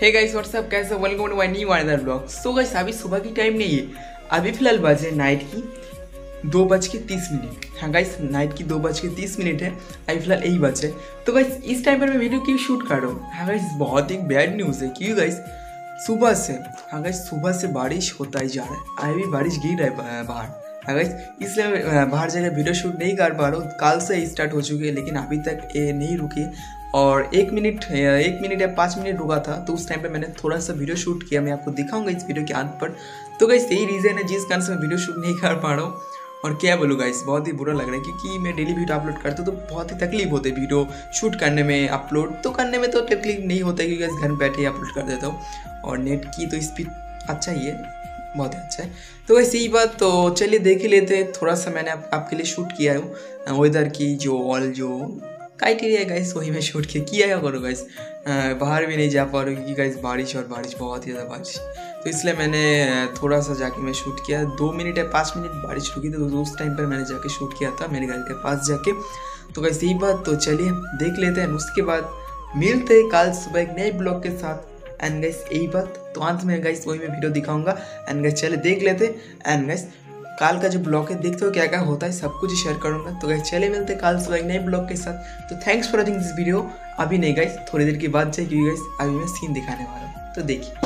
हे guys what's up कैसे welcome to my new another blog so guys अभी सुबह की टाइम नहीं है। अभी फ़िलहाल बजे नाइट की दो बज के तीस मिनट हाँ गाइस नाइट की दो बज के तीस मिनट है। अभी फ़िलहाल यही बजे। तो गाइस इस टाइम पर मैं वीडियो क्यों शूट कर रहा हूँ? हाँ गाइस बहुत ही बैड न्यूज़ है क्यों गाइस सुबह से हाँ गाइस सुबह से बारिश होता ही जा रहा है। अभी बारिश गिर रहा है बाहर। हाँ गाइस इसलिए मैं बाहर जाकर वीडियो शूट नहीं कर पा रहा हूँ। कल से स्टार्ट हो चुकी है, लेकिन अभी तक ये नहीं रुकी। और एक मिनट एक मिनट या पाँच मिनट रुका था तो उस टाइम पे मैंने थोड़ा सा वीडियो शूट किया मैं आपको दिखाऊँगा इस वीडियो के अंत पर। तो गाइस यही रीज़न है जिस कारण से मैं वीडियो शूट नहीं कर पा रहा हूँ। और क्या बोलूँ गाइस बहुत ही बुरा लग रहा है क्योंकि मैं डेली वीडियो अपलोड करता हूँ तो बहुत ही तकलीफ़ होती है वीडियो शूट करने में अपलोड तो करने में तो तकलीफ़ नहीं होता है क्योंकि घर बैठे ही अपलोड कर देता हूँ। और नेट की तो स्पीड अच्छा ही है बहुत ही अच्छा है। तो वैसे यही बात तो चलिए देख ही लेते हैं थोड़ा सा मैंने आप, आपके लिए शूट किया हूँ। वेदर की जो ऑल जो क्राइटेरिया गाइस वही मैं शूट किया किया क्या करो गाइस बाहर भी नहीं जा पा रहा क्योंकि गाइस बारिश और बारिश, बहुत ही ज़्यादा बारिश. तो इसलिए मैंने थोड़ा सा जाके मैं शूट किया. दो मिनट या पाँच मिनट बारिश रुकी थी तो उस टाइम पर मैंने जाके शूट किया था मेरे घर के पास जाके. तो गाइस यही बात तो चलिए, देख लेते हैं. उसके बाद मिलते हैं कल सुबह एक नए ब्लॉग के साथ. एंड गाइस यही बात तो अंत में गाइस वही मैं वीडियो दिखाऊँगा. एंड गाइस चले देख लेते एंड गाइस काल का जो ब्लॉग है, देखते हो क्या क्या होता है, सब कुछ शेयर करूँगा। तो गाइस चले मिलते कल सुबह नए ब्लॉग के साथ। तो thanks for watching this video अभी नहीं गाइस थोड़ी देर की चाहिए क्योंकि गाइस अभी मैं सीन दिखाने वाला हूँ। तो देखिए।